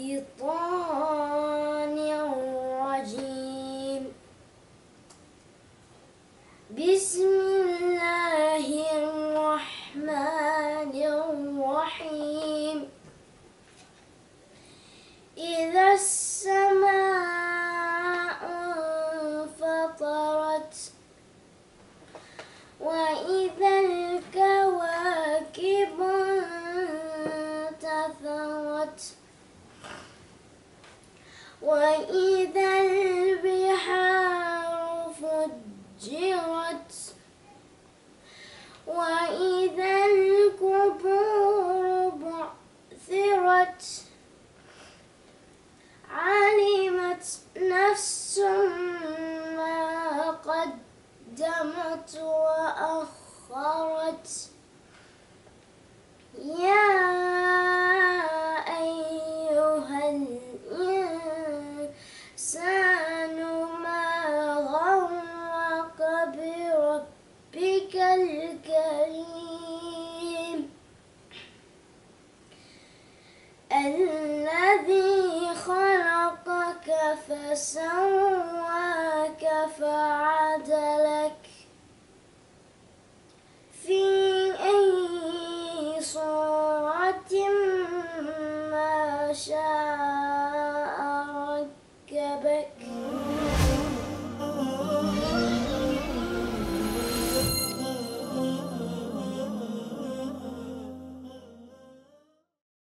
الشيطان الرجيم. بسم الله الرحمن الرحيم. إذا السماء انفطرت وإذا وإذا البحار فجرت وإذا القبور بعثرت علمت نفس ما قدمت وأخرت. يا أيها الإنسان ما غرك بربك الكريم. الذي خلقك فسواك فعدلك. في أي صورة ما شاء Lubbock.